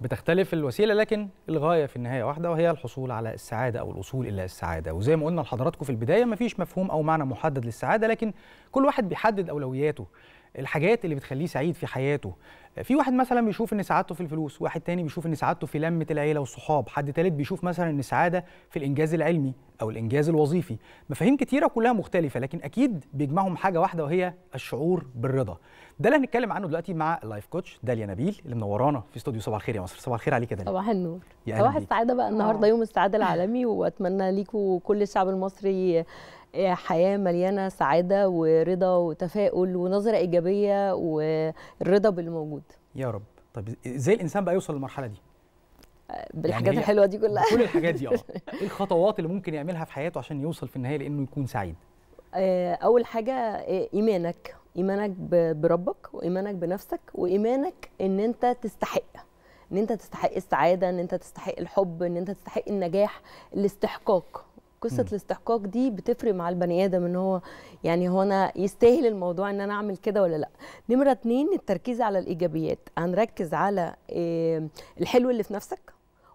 بتختلف الوسيلة لكن الغاية في النهاية واحدة وهي الحصول على السعادة أو الوصول إلى السعادة. وزي ما قلنا لحضراتكم في البداية مفيش مفهوم أو معنى محدد للسعادة لكن كل واحد بيحدد أولوياته. الحاجات اللي بتخليه سعيد في حياته. في واحد مثلا بيشوف إن سعادته في الفلوس واحد تاني بيشوف إن سعادته في لمة العيلة والصحاب حد تالت بيشوف مثلا إن السعادة في الإنجاز العلمي أو الإنجاز الوظيفي. مفاهيم كتيرة كلها مختلفة لكن أكيد بيجمعهم حاجة واحدة وهي الشعور بالرضا. ده اللي هنتكلم عنه دلوقتي مع ال life coach داليا نبيل اللي منورانا في استوديو صباح الخير يا مصر. صباح الخير عليك يا داليا. صباح النور. صباح. السعادة بقى النهارده يوم السعادة العالمي وأتمنى ليكم وكل الشعب المصري حياة مليانة سعادة ورضا وتفاؤل ونظرة إيجابية والرضا بالموجود. يا رب. طب إزاي الإنسان بقى يوصل للمرحلة دي؟ بالحاجات هي- الحلوة دي كلها. كل الحاجات دي آه. إيه الخطوات اللي ممكن يعملها في حياته عشان يوصل في النهاية لإنه يكون سعيد؟ آه، أول حاجة آه، إيمانك. إيمانك بربك وإيمانك بنفسك وإيمانك إن أنت تستحق. إن أنت تستحق السعادة إن أنت تستحق الحب إن أنت تستحق النجاح الاستحقاق. قصة. الاستحقاق دي بتفرق مع البني آدم إن هو يعني هو أنا يستاهل الموضوع إن أنا أعمل كده ولا لأ. نمرة اتنين التركيز على الإيجابيات. هنركز على الحلو اللي في نفسك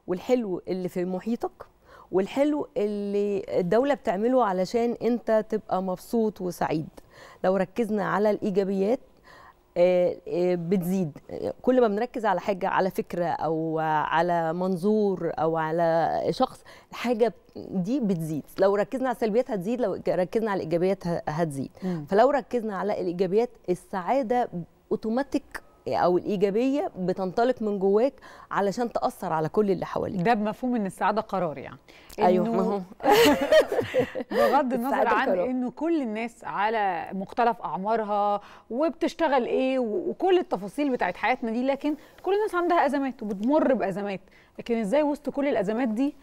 والحلو اللي في محيطك والحلو اللي الدولة بتعمله علشان أنت تبقى مبسوط وسعيد. لو ركزنا على الإيجابيات آه، بتزيد. كل ما بنركز على حاجة على فكرة أو على منظور أو على شخص الحاجة دي بتزيد. لو ركزنا على السلبيات هتزيد لو ركزنا على الإيجابيات ه- هتزيد. فلو ركزنا على الإيجابيات السعادة أوتوماتيك أو الإيجابية بتنطلق من جواك علشان تأثر على كل اللي حواليك. ده بمفهوم إن السعادة قرار يعني. أيوه ما هو بغض النظر عن. إنه كل الناس على مختلف أعمارها وبتشتغل إيه وكل التفاصيل بتاعت حياتنا دي لكن كل الناس عندها أزمات وبتمر بأزمات. لكن إزاي وسط كل الأزمات دي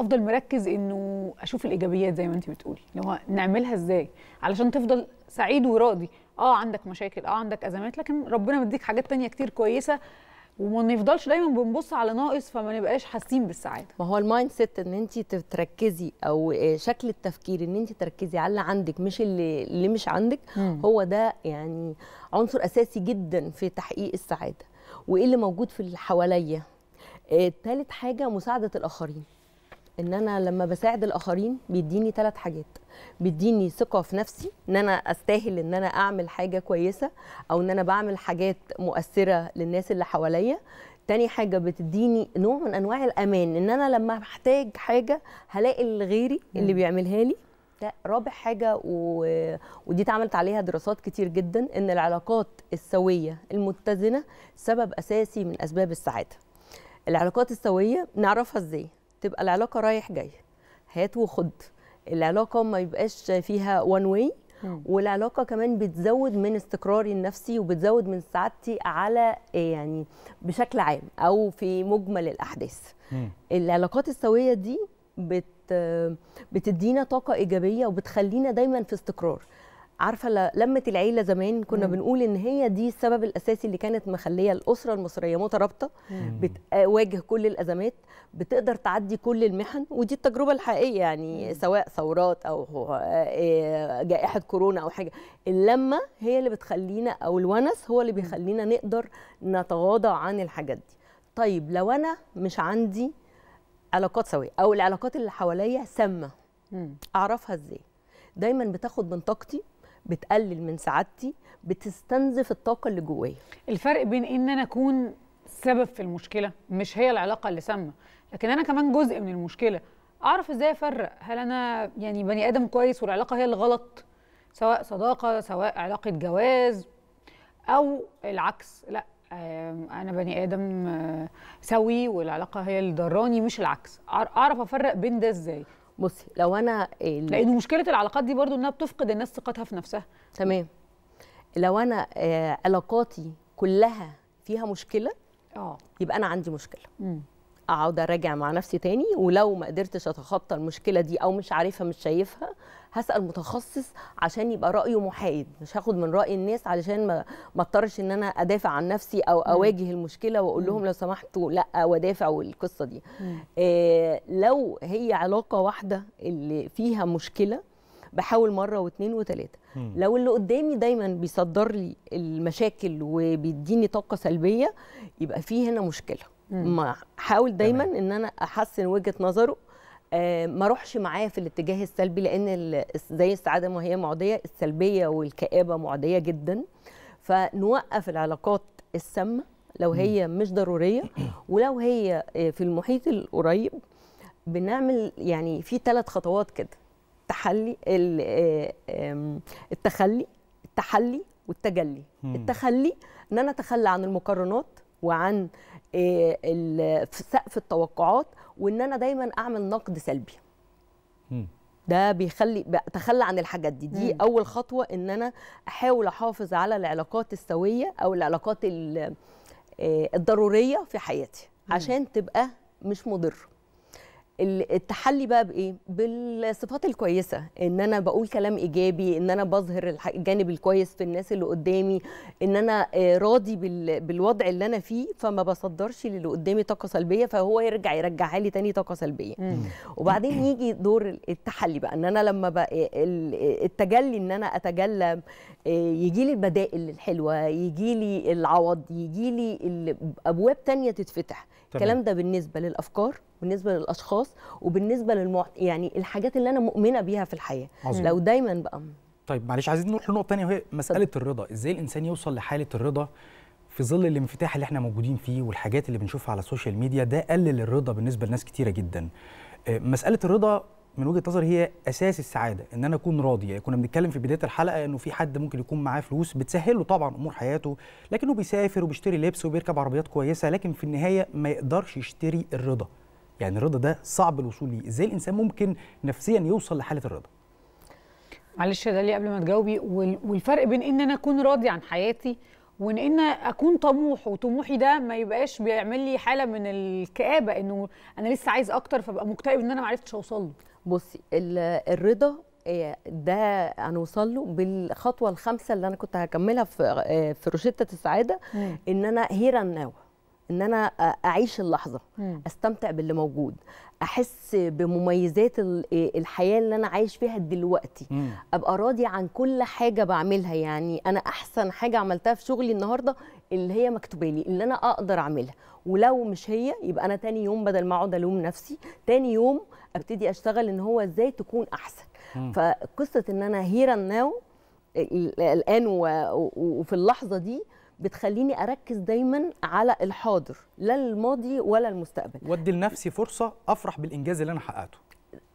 أفضل مركز إنه أشوف الإيجابيات زي ما انت بتقولي اللي هو نعملها إزاي؟ علشان تفضل سعيد وراضي. آه عندك مشاكل آه عندك أزمات لكن ربنا مديك حاجات تانية كتير كويسة. وما نفضلش دايما بنبص على ناقص فما نبقاش حاسين بالسعادة. ما هو ال mindset إن انت تركزي أو آه، شكل التفكير إن انت تركزي على اللي عندك مش اللي اللي مش عندك مم. هو ده يعني عنصر أساسي جدا في تحقيق السعادة. وإيه اللي موجود في اللي حواليا؟ آه، تالت حاجة مساعدة الآخرين. إن أنا لما بساعد الآخرين بيديني ثلاث حاجات. بيديني ثقة في نفسي إن أنا أستاهل إن أنا أعمل حاجة كويسة أو إن أنا بعمل حاجات مؤثرة للناس اللي حواليا. تاني حاجة بتديني نوع من أنواع الأمان إن أنا لما بحتاج حاجة هلاقي اللي غيري اللي. بيعملها لي. ده رابع حاجة و... ودي اتعملت عليها دراسات كتير جدا إن العلاقات السوية المتزنة سبب أساسي من أسباب السعادة. العلاقات السوية نعرفها إزاي؟ تبقى العلاقة رايح جاي. هات وخد. العلاقة ما يبقاش فيها وان واي مم. والعلاقة كمان بتزود من استقراري النفسي وبتزود من سعادتي على يعني بشكل عام أو في مجمل الأحداث. مم. العلاقات السوية دي بت بتدينا طاقة إيجابية وبتخلينا دايما في استقرار. عارفة ل- لمة العيلة زمان كنا مم. بنقول إن هي دي السبب الأساسي اللي كانت مخلية الأسرة المصرية مترابطة مم. بتواجه كل الأزمات بتقدر تعدي كل المحن ودي التجربة الحقيقية يعني سواء ثورات أو آه، جائحة كورونا أو حاجة اللمة هي اللي بتخلينا أو الونس هو اللي بيخلينا نقدر نتغاضى عن الحاجات دي طيب لو أنا مش عندي علاقات سوية أو العلاقات اللي حواليا سامة مم. أعرفها إزاي دايما بتاخد من طاقتي بتقلل من سعادتي بتستنزف الطاقة اللي جوايا. الفرق بين إن أنا أكون سبب في المشكلة مش هي العلاقة اللي سامة لكن أنا كمان جزء من المشكلة. أعرف إزاي أفرق؟ هل أنا يعني بني آدم كويس والعلاقة هي اللي غلط سواء صداقة سواء علاقة جواز أو العكس. لا أنا بني آدم آه، سوي والعلاقة هي اللي ضراني مش العكس. أعرف أفرق بين ده إزاي؟ بصي لو أنا ال- لأن مشكلة العلاقات دي برضو إنها بتفقد الناس ثقتها في نفسها. تمام. لو أنا آه، علاقاتي كلها فيها مشكلة آه. يبقى أنا عندي مشكلة. مم. أقعد أراجع مع نفسي تاني ولو ما قدرتش أتخطى المشكلة دي أو مش عارفها مش شايفها هسأل متخصص عشان يبقى رأيه محايد. مش هاخد من رأي الناس علشان ما ما اضطرش إن أنا أدافع عن نفسي أو أواجه المشكلة وأقول لهم لو سمحتوا لأ وأدافع والقصة دي. مم. آه، لو هي علاقة واحدة اللي فيها مشكلة بحاول مرة واثنين وثلاثه. لو اللي قدامي دايما بيصدر لي المشاكل وبيديني طاقة سلبية يبقى في هنا مشكلة. حاول دايما تمام. إن أنا أحسن وجهة نظره. آه، ما أروحش معاه في الاتجاه السلبي لأن زي السعادة ما هي معدية السلبية والكآبة معدية جدا. فنوقف العلاقات السامة لو هي مش ضرورية ولو هي آه، في المحيط القريب. بنعمل يعني في ثلاث خطوات كده. تحلي آه، التخلي التحلي والتجلي. التخلي إن أنا أتخلى عن المقارنات وعن سقف التوقعات وإن أنا دايما أعمل نقد سلبي. ده بيخلي اتخلى عن الحاجات دي دي مم. أول خطوة إن أنا أحاول أحافظ على العلاقات السوية أو العلاقات ال- آه، الضرورية في حياتي عشان تبقى مش مضره التحلي بقى بإيه بالصفات الكويسة إن أنا بقول كلام إيجابي إن أنا بظهر الجانب الكويس في الناس اللي قدامي إن أنا آه، راضي بال- بالوضع اللي أنا فيه فما بصدرش للي قدامي طاقة سلبية فهو يرجع يرجعها لي تاني طاقة سلبية. وبعدين يجي دور التحلي بقى إن أنا لما بقى ال- التجلي إن أنا أتجلى يجي لي البدائل الحلوة يجي لي العوض يجي لي أبواب تانية تتفتح. الكلام ده بالنسبة للأفكار بالنسبة للأشخاص وبالنسبة للمع... يعني الحاجات اللي أنا مؤمنة بيها في الحياة. عظيم. لو دايما بقى. طيب معلش عايزين نروح لنقطة ثانية وهي مسألة الرضا. إزاي الإنسان يوصل لحالة الرضا في ظل الانفتاح اللي إحنا موجودين فيه والحاجات اللي بنشوفها على ال social media؟ ده قلل الرضا بالنسبة لناس كتيرة جدا. آه، مسألة الرضا من وجهة نظري هي أساس السعادة إن أنا أكون راضي. يعني كنا بنتكلم في بداية الحلقة إنه في حد ممكن يكون معاه فلوس بتسهل له طبعا أمور حياته لكنه بيسافر وبيشتري لبس وبيركب عربيات كويسة لكن في النهاية ما يقدرش يشتري الرضا. يعني الرضا ده صعب الوصول ليه؟ إزاي الإنسان ممكن نفسيا يوصل لحالة الرضا؟ معلش يا داليا قبل ما تجاوبي وال- والفرق بين إن أنا أكون راضي عن حياتي وإن أنا أكون طموح وطموحي ده ما يبقاش بيعمل لي حالة من الكآبة إنه أنا لسه عايز أكتر فبقى مكتئب إن أنا ما عرفتش أوصل له. بصي ال- الرضا آه، ده هنوصل له بالخطوة الخامسة اللي أنا كنت هكملها في آه، في روشتة السعادة إن أنا هيرا ناو إن أنا أعيش اللحظة مم. أستمتع باللي موجود أحس بمميزات آه، الحياة اللي أنا عايش فيها دلوقتي مم. أبقى راضي عن كل حاجة بعملها يعني أنا أحسن حاجة عملتها في شغلي النهارده اللي هي مكتوبة لي اللي أنا أقدر أعملها ولو مش هي يبقى أنا تاني يوم بدل ما أقعد ألوم نفسي تاني يوم أبتدي أشتغل إن هو إزاي تكون أحسن مم. فقصة إن أنا هيرا ناو الآن وفي اللحظة دي بتخليني أركز دايما على الحاضر لا الماضي ولا المستقبل. وادي لنفسي فرصة أفرح بالإنجاز اللي أنا حققته.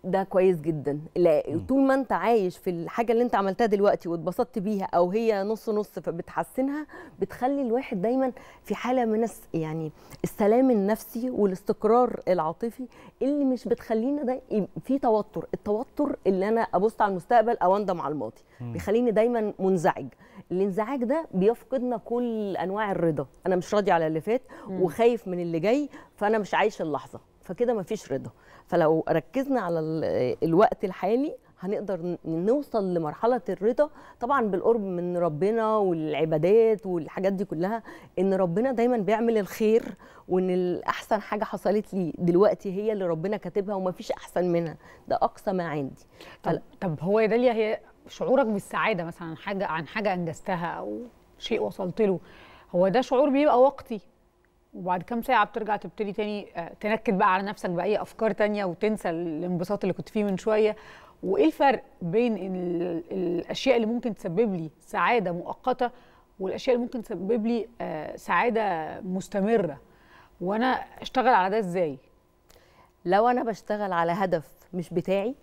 ده كويس جدا. لا طول ما أنت عايش في الحاجة اللي أنت عملتها دلوقتي واتبسطت بيها أو هي نص نص فبتحسنها بتخلي الواحد دايما في حالة من يعني السلام النفسي والاستقرار العاطفي اللي مش بتخلينا ده في توتر. التوتر اللي أنا أبص على المستقبل أو أندم على الماضي. بيخليني دايما منزعج. الانزعاج ده بيفقدنا كل انواع الرضا. أنا مش راضي على اللي فات وخايف من اللي جاي فانا مش عايش اللحظة. فكده مفيش رضا. فلو ركزنا على ال- الوقت الحالي هنقدر نوصل لمرحلة الرضا. طبعا بالقرب من ربنا والعبادات والحاجات دي كلها إن ربنا دايما بيعمل الخير وإن الأحسن حاجة حصلت لي دلوقتي هي اللي ربنا كاتبها ومفيش أحسن منها. ده أقصى ما عندي طب, طب هو يا داليا هي شعورك بالسعادة مثلا عن حاجة عن حاجة أنجزتها أو شيء وصلت له. هو ده شعور بيبقى وقتي. وبعد كام ساعة بترجع تبتدي تاني آه، تنكد بقى على نفسك بأي أفكار تانية وتنسى الانبساط اللي كنت فيه من شوية. وإيه الفرق بين ال- الأشياء اللي ممكن تسبب لي سعادة مؤقتة والأشياء اللي ممكن تسبب لي آه، سعادة مستمرة؟ وأنا أشتغل على ده إزاي؟ لو أنا بشتغل على هدف مش بتاعي.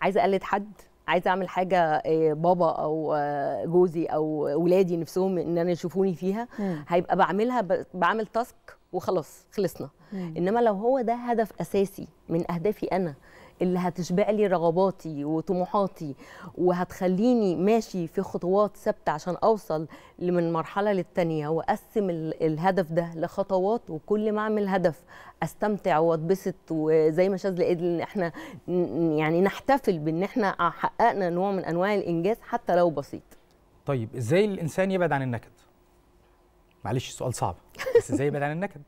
عايزة أقلد حد عايزة أعمل حاجة آه، بابا أو آه، جوزي أو ولادي نفسهم إن أنا يشوفوني فيها مم. هيبقى بعملها بعمل تاسك وخلاص خلصنا مم. إنما لو هو ده هدف أساسي من أهدافي أنا اللي هتشبع لي رغباتي وطموحاتي وهتخليني ماشي في خطوات ثابتة عشان أوصل من مرحلة للتانية وأقسم ال- الهدف ده لخطوات وكل ما أعمل هدف أستمتع وأتبسط وزي ما شاذلي قال إن إحنا يعني نحتفل بإن إحنا حققنا نوع من أنواع الإنجاز حتى لو بسيط. طيب إزاي الإنسان يبعد عن النكد؟ معلش السؤال صعب بس إزاي يبعد عن النكد؟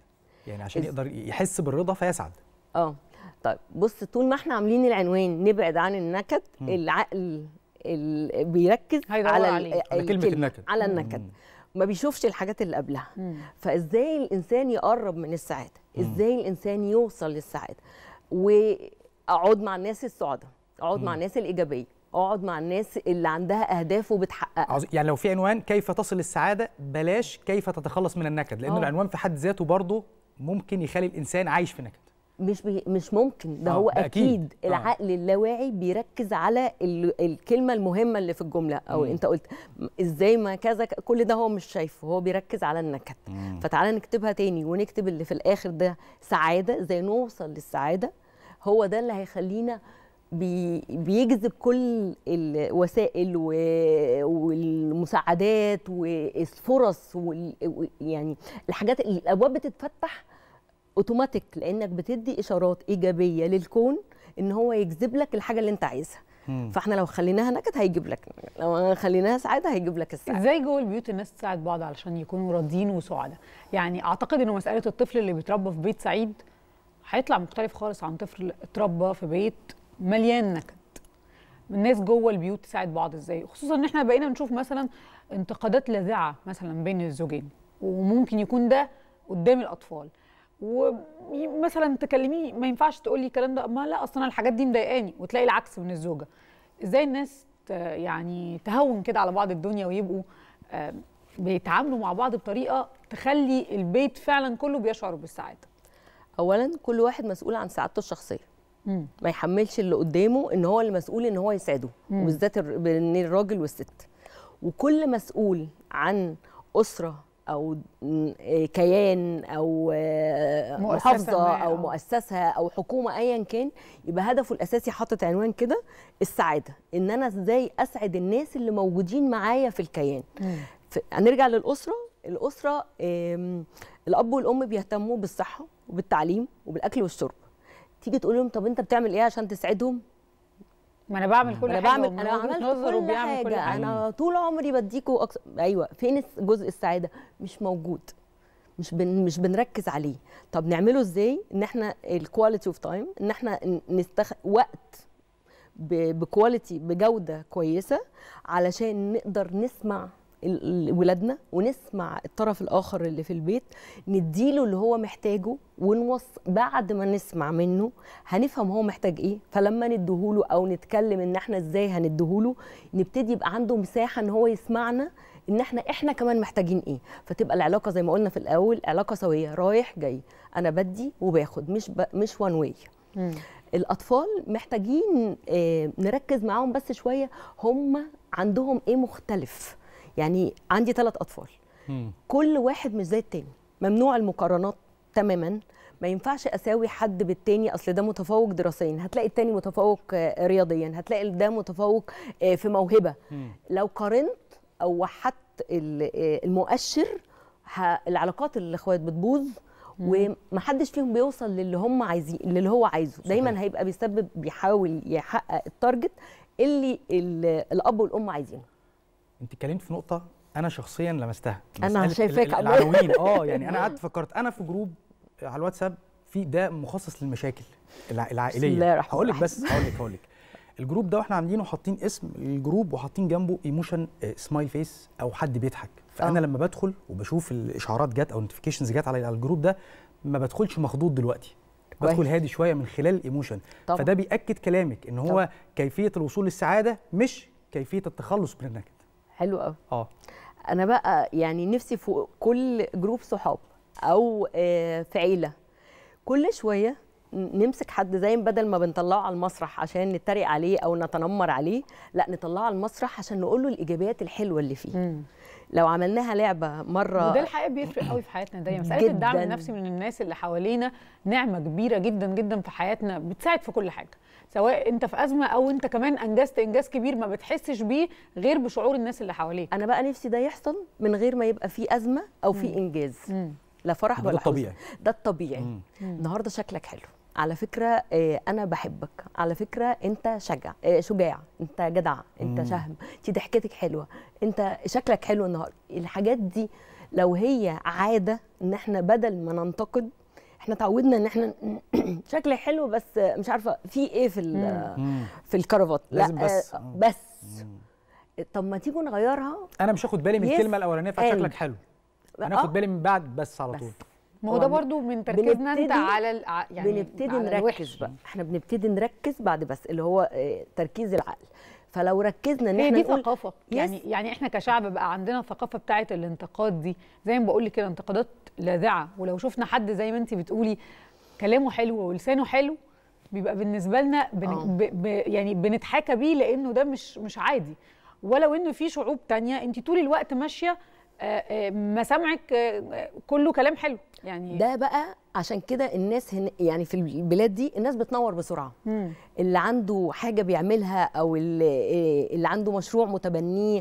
يعني عشان يقدر يحس بالرضا فيسعد. آه. طيب بص طول ما إحنا عاملين العنوان نبعد عن النكد مم. العقل ال... بيركز على عليه. ال- على كلمة الكلمة، النكد. على مم. النكد ما بيشوفش الحاجات اللي قبلها مم. فازاي الانسان يقرب من السعادة مم. إزاي الانسان يوصل للسعادة واقعد مع الناس السعداء اقعد مع مم. الناس الإيجابية اقعد مع الناس اللي عندها أهداف وبتحققها عظيم. يعني لو في عنوان كيف تصل للسعاده بلاش كيف تتخلص من النكد لأن آه. العنوان في حد ذاته برضه ممكن يخلي الإنسان عايش في نكد مش بي مش ممكن ده آه، هو ده أكيد. أكيد, آه. العقل اللاواعي بيركز على ال الكلمة المهمة اللي في الجملة أو مم. أنت قلت إزاي ما كذا كل ده هو مش شايفه هو بيركز على النكد فتعالى نكتبها تاني ونكتب اللي في الآخر ده سعادة إزاي نوصل للسعادة هو ده اللي هيخلينا بي بيجذب كل الوسائل و- والمساعدات والفرص وال يعني الحاجات الابواب بتتفتح اوتوماتيك لأنك بتدي إشارات إيجابية للكون إن هو يجذب لك الحاجة اللي أنت عايزها. فإحنا لو خليناها نكد هيجيب لك. لو خليناها سعاده هيجيب لك السعاده إزاي جوه البيوت الناس تساعد بعض علشان يكونوا راضيين وسعداء؟ يعني أعتقد إنه مسألة الطفل اللي بيتربى في بيت سعيد هيطلع مختلف خالص عن طفل اتربى في بيت مليان نكد الناس جوه البيوت تساعد بعض إزاي؟ خصوصا إن إحنا بقينا نشوف مثلا انتقادات لاذعه مثلا بين الزوجين وممكن يكون ده قدام الأطفال. ومثلا تكلميه ما ينفعش تقولي الكلام ده. ما لا أصلا الحاجات دي مضايقاني وتلاقي العكس من الزوجة. إزاي الناس يعني تهون كده على بعض الدنيا ويبقوا بيتعاملوا مع بعض بطريقة تخلي البيت فعلا كله بيشعر بالسعادة؟ اولا كل واحد مسؤول عن سعادته الشخصية. مم. ما يحملش اللي قدامه إن هو المسؤول إن هو يسعده. وبالذات الراجل والست. وكل مسؤول عن أسرة أو كيان أو مؤسسة محافظة أو آه. مؤسسة أو حكومة ايا كان يبقى هدفه الأساسي حاطط عنوان كده السعادة. إن أنا إزاي أسعد الناس اللي موجودين معايا في الكيان. هنرجع للأسرة. الأسرة آم، الأب والأم بيهتموا بالصحة وبالتعليم وبالأكل والشرب. تيجي تقول لهم طب أنت بتعمل إيه عشان تسعدهم؟ ما أنا بعمل كل أنا حاجة بعمل عملت نظره كل حاجة. كل حاجة. أنا طول عمري بديكوا أكثر أيوه فين جزء السعادة؟ مش موجود. مش بن مش بنركز عليه. طب نعمله إزاي؟ إن إحنا ال quality of time إن إحنا نستخ وقت ب- ب quality بجودة كويسة علشان نقدر نسمع ولادنا ونسمع الطرف الآخر اللي في البيت نديله اللي هو محتاجه ونوص بعد ما نسمع منه هنفهم هو محتاج إيه. فلما نديهوله أو نتكلم إن إحنا إزاي هنديهوله نبتدي يبقى عنده مساحة إن هو يسمعنا إن إحنا إحنا كمان محتاجين إيه. فتبقى العلاقة زي ما قلنا في الأول علاقة سوية رايح جاي. أنا بدي وباخد مش ب... مش وان واي. الأطفال محتاجين آه، نركز معاهم بس شوية هم عندهم إيه مختلف. يعني عندي ثلاث أطفال. مم. كل واحد مش زي التاني. ممنوع المقارنات تماما. ما ينفعش أساوي حد بالتاني أصل ده متفوق دراسيا. هتلاقي التاني متفوق آه، رياضيا. هتلاقي ده متفوق آه، في موهبة. مم. لو قارنت أو وحدت آه، المؤشر العلاقات الإخوات بتبوظ ومحدش فيهم بيوصل للي هم عايزين للي هو عايزه. دايما. هيبقى بيسبب بيحاول يحقق التارجت اللي ال- الأب والأم عايزينه. انت اتكلمت في نقطة أنا شخصيا لمستها أنا مسألة شايفاك. العناوين آه يعني أنا قعدت فكرت أنا في group على الواتساب في ده مخصص للمشاكل الع- العائليه بسم الله الرحمن هقول لك. بس هقول لك هقول لك ال group ده وإحنا عاملينه حاطين اسم ال group وحاطين جنبه emotion smile face أو حد بيضحك فأنا آه. لما بدخل وبشوف الإشعارات جت أو notifications جت على ال group ده ما بدخلش مخضوض دلوقتي بدخل. هادي شوية من خلال ال emotion. فده بيأكد كلامك إن هو طبعا. كيفية الوصول للسعادة مش كيفية التخلص من النكد حلو قوي. آه. أنا بقى يعني نفسي في كل جروب صحاب أو آه، في عيلة. كل شوية نمسك حد زي بدل ما بنطلعه على المسرح عشان نتريق عليه أو نتنمر عليه لا نطلعه على المسرح عشان نقول له الإيجابيات الحلوة اللي فيه مم. لو عملناها لعبة مرة وده الحقيقة بيفرق قوي في حياتنا دايما مساله جداً. الدعم النفسي من الناس اللي حوالينا نعمة كبيرة جدا جدا في حياتنا بتساعد في كل حاجة سواء أنت في أزمة أو أنت كمان أنجزت إنجاز كبير ما بتحسش بيه غير بشعور الناس اللي حواليك أنا بقى نفسي ده يحصل من غير ما يبقى في أزمة أو في إنجاز مم. لا فرح ده ولا حزن الطبيعي. ده الطبيعي. النهارده شكلك حلو على فكرة آه، أنا بحبك. على فكرة أنت شجع آه، شجاع. أنت جدع أنت. شهم. انت ضحكتك حلوة. أنت شكلك حلو النهارده الحاجات دي لو هي عادة إن إحنا بدل ما ننتقد إحنا اتعودنا إن إحنا شكل حلو بس مش عارفة في إيه في. في الكرافات. لازم بس. آه، بس. طب ما تيجوا نغيرها؟ أنا مش هاخد بالي من الكلمة الأولانية بتاعت. شكلك حلو. أنا آه. اخد بالي من بعد بس على بس. ما هو ده برضو من تركيزنا انت على ال- ع- يعني بنبتدي على نركز الوحش. بقى إحنا بنبتدي نركز بعد بس اللي هو آه، تركيز العقل فلو ركزنا إن إحنا دي نقول ثقافة يس. يعني يعني إحنا كشعب بقى عندنا الثقافه بتاعه الانتقاد دي زي ما بقول لك كده انتقادات لاذعة ولو شفنا حد زي ما انت بتقولي كلامه حلو ولسانه حلو بيبقى بالنسبة لنا بن آه. ب ب يعني بنتحاكى بيه لأنه ده مش مش عادي ولو إنه في شعوب تانية انت طول الوقت ماشية مسامعك آه، آه، كله كلام حلو يعني ده بقى عشان كده الناس هن يعني في البلاد دي الناس بتنور بسرعة مم. اللي عنده حاجة بيعملها أو اللي, اللي عنده مشروع متبنيه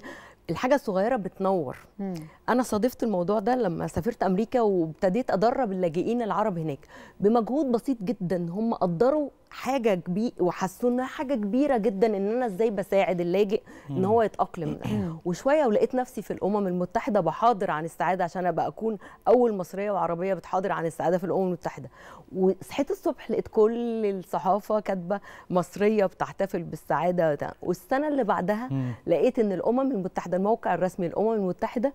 الحاجة الصغيرة بتنور مم. أنا صادفت الموضوع ده لما سافرت أمريكا وابتديت أدرب اللاجئين العرب هناك بمجهود بسيط جدا هم قدروا حاجة كبيره وحسوا إنها حاجة كبيرة جدا إن أنا إزاي بساعد اللاجئ إن هو يتأقلم وشوية ولقيت نفسي في الأمم المتحدة بحاضر عن السعادة عشان أبقى أكون أول مصرية وعربية بتحاضر عن السعادة في الأمم المتحدة وصحيت الصبح لقيت كل الصحافة كاتبة مصرية بتحتفل بالسعادة ده. والسنة اللي بعدها. لقيت إن الأمم المتحدة الموقع الرسمي للأمم المتحدة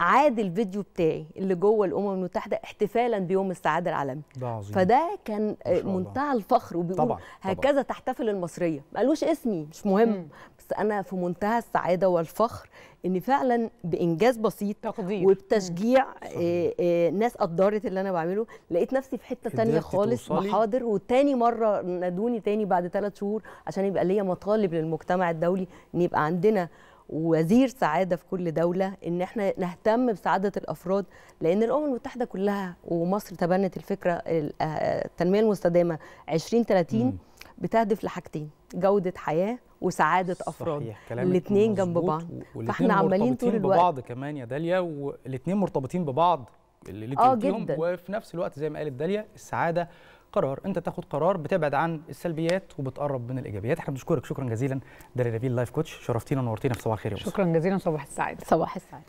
عاد الفيديو بتاعي اللي جوه الأمم المتحدة احتفالا بيوم السعادة العالمي ده عظيم فده كان. منتهى الفخر وبيقول طبعاً، طبعاً. هكذا تحتفل المصرية ما قالوش اسمي مش مهم مم. بس أنا في منتهى السعادة والفخر ان فعلا بإنجاز بسيط تقدير وبتشجيع آه، آه، ناس قدرت اللي أنا بعمله لقيت نفسي في حتة تانية خالص توصلي. محاضر وتاني مرة نادوني تاني بعد ثلاث شهور عشان يبقى ليا مطالب للمجتمع الدولي إن يبقى عندنا وزير سعادة في كل دولة إن إحنا نهتم بسعادة الأفراد لأن الأمم المتحدة كلها ومصر تبنت الفكرة ال- آه، التنمية المستدامة 2030 مم. بتهدف لحاجتين جودة حياة وسعادة أفراد الاتنين جنب بعض. فإحنا عمالين طول مرتبطين الوقت. ببعض كمان يا داليا والاثنين مرتبطين ببعض اللي آه قلتيهم جداً. وفي نفس الوقت زي ما قالت داليا السعادة قرار. انت تاخد قرار بتبعد عن السلبيات وبتقرب من الإيجابيات. إحنا بنشكرك. شكرا جزيلا. داليا نبيل لايف كوتش شرفتينا ونورتينا في صباح الخير يا شكرا جزيلا. صباح السعادة. صباح السعادة.